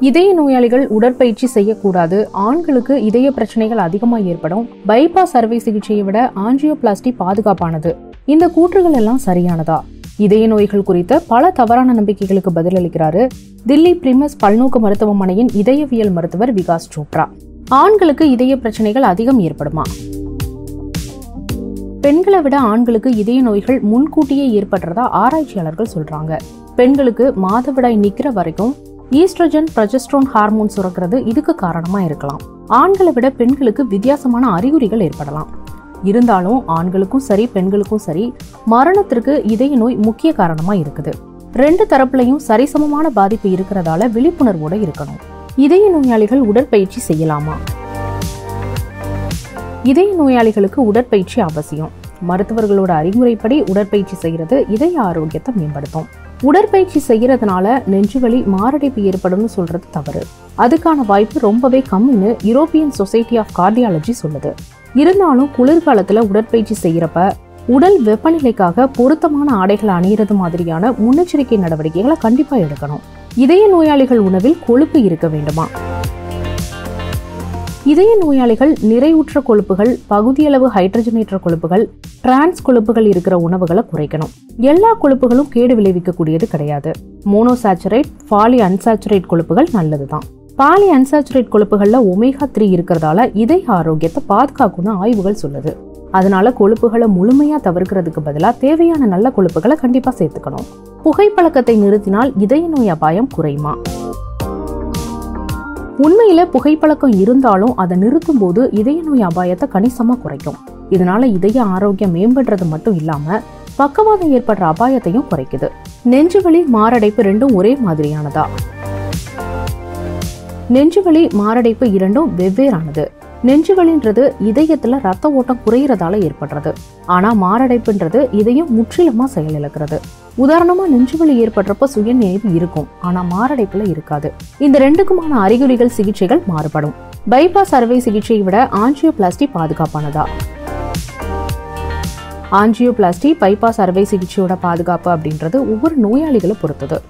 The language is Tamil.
இதய நோயாளிகள் உடற்பயிற்சி செய்யக்கூடாது. ஆண்களுக்கு இதய பிரச்சனைகள் அதிகமாக ஏற்படும். பைபாஸ் அறுவை சிகிச்சையை விட ஆஞ்சியோபிளாஸ்டி பாதுகாப்பானது. இந்த கூற்றுகள் எல்லாம் சரியானதா? இதய நோய்கள் குறித்த பல தவறான நம்பிக்கைகளுக்கு பதிலளிக்கிறாரு தில்லி பிரிமஸ் பல்நோக்கு மருத்துவமனையின் இதயவியல் மருத்துவர் விகாஸ் சோப்ரா. ஆண்களுக்கு இதய பிரச்சனைகள் அதிகம் ஏற்படுமா? பெண்களை விட ஆண்களுக்கு இதய நோய்கள் முன்கூட்டியே ஏற்படுறதா ஆராய்ச்சியாளர்கள் சொல்றாங்க. பெண்களுக்கு மாதவிடாய் நிக்கிற வரைக்கும் ஈஸ்ட்ரஜன் ப்ரொஜெஸ்ட்ரோன் ஹார்மோன் சுரக்கிறது இதுக்கு காரணமாக இருக்கலாம். ஆண்களை விட பெண்களுக்கு வித்தியாசமான அறிகுறிகள் ஏற்படலாம். இருந்தாலும் ஆண்களுக்கும் சரி பெண்களுக்கும் சரி மரணத்திற்கு இதய நோய் முக்கிய காரணமாக இருக்குது. ரெண்டு தரப்புலையும் சரிசமமான பாதிப்பு இருக்கிறதால விழிப்புணர்வோட இருக்கணும். இதய நோயாளிகள் உடற்பயிற்சி செய்யலாமா? இதய நோயாளிகளுக்கு உடற்பயிற்சி அவசியம். மருத்துவர்களோட அறிவுரைப்படி உடற்பயிற்சி செய்கிறது இதய ஆரோக்கியத்தை மேம்படுத்தும். உடற்பயிற்சி செய்யறதுனால நெஞ்சுவலி மாரடைப்பு ஏற்படும்னு சொல்றது தவறு. அதுக்கான வாய்ப்பு ரொம்பவே கம்மின்னு யூரோப்பியன் சொசைட்டி ஆஃப் கார்டியாலஜி சொல்லுது. இருந்தாலும் குளிர்காலத்துல உடற்பயிற்சி செய்யறப்ப உடல் வெப்பநிலைக்காக பொருத்தமான ஆடைகளை அணியிறது மாதிரியான முன்னெச்சரிக்கை நடவடிக்கைகளை கண்டிப்பா எடுக்கணும். இதய நோயாளிகள் உணவில் கொழுப்பு இருக்க வேண்டுமா? இதய நோயாளிகள் நிறைவுற்ற கொழுப்புகள் பகுதியளவு ஹைட்ரஜனேற்ற கொழுப்புகள் டிரான்ஸ் கொழுப்புகள் இருக்கிற உணவுகளை குறைக்கணும். எல்லா கொழுப்புகளும் கேடு விளைவிக்கக்கூடியது கிடையாது. மோனோசாச்சுரேட் பாலி அன்சாச்சுரேட் கொழுப்புகள் நல்லதுதான். பாலி அன்சாச்சுரேட் கொழுப்புகளில் ஒமேகா த்ரீ இருக்கிறதால இதய ஆரோக்கியத்தை பாதுகாக்கும்னு ஆய்வுகள் சொல்லுது. அதனால கொழுப்புகளை முழுமையாக தவிர்க்கிறதுக்கு பதிலாக தேவையான நல்ல கொழுப்புகளை கண்டிப்பாக சேர்த்துக்கணும். புகைப்பழக்கத்தை நிறுத்தினால் இதய நோய் அபாயம் குறையுமா? உண்மையில புகைப்பழக்கம் இருந்தாலும் அதை நிறுத்தும் போது இதய நோய் அபாயத்தை கணிசமா குறைக்கும். இதனால இதய ஆரோக்கியம் மேம்படுறது மட்டும் இல்லாம பக்கவாதம் ஏற்படுற அபாயத்தையும் குறைக்குது. நெஞ்சுவலி மாரடைப்பு ரெண்டும் ஒரே மாதிரியானதா? நெஞ்சுவலி மாரடைப்பு இரண்டும் வெவ்வேறானது. நெஞ்சுவலின்றது இதயத்துல ரத்த ஓட்டம் குறையிறதால ஏற்படுறது. ஆனா மாரடைப்புன்றது இதயம் முற்றிலுமா செயலிழக்கிறது. உதாரணமா நெஞ்சுவலி ஏற்படுறப்ப சுயநினைவு இருக்கும். ஆனா மாரடைப்புல இருக்காது. இந்த ரெண்டுக்குமான அறிகுறிகள் சிகிச்சைகள் மாறுபடும். பைபாஸ் அறுவை சிகிச்சையை விட ஆஞ்சியோபிளாஸ்டி பாதுகாப்பானதா? ஆஞ்சியோபிளாஸ்டி பைபாஸ் அறுவை சிகிச்சையோட பாதுகாப்பு அப்படின்றது ஒவ்வொரு நோயாளிகளை பொறுத்தது.